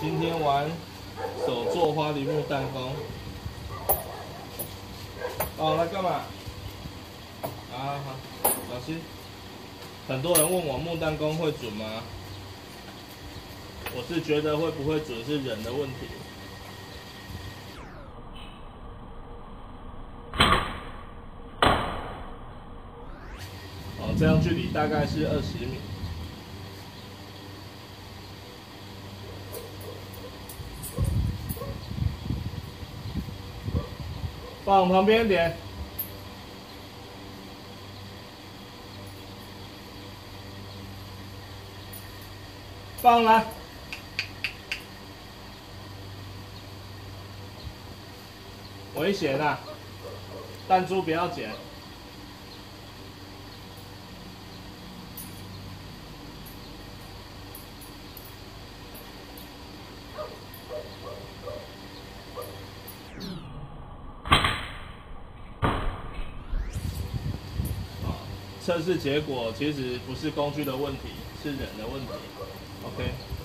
今天玩手做花梨木弹弓。哦，来干嘛？啊好，小心。很多人问我木弹弓会准吗？我是觉得会不会准是人的问题。哦，这样距离大概是二十米。放旁边点，放来，危险啊！弹珠不要捡。测试结果其实不是工具的问题，是人的问题。OK。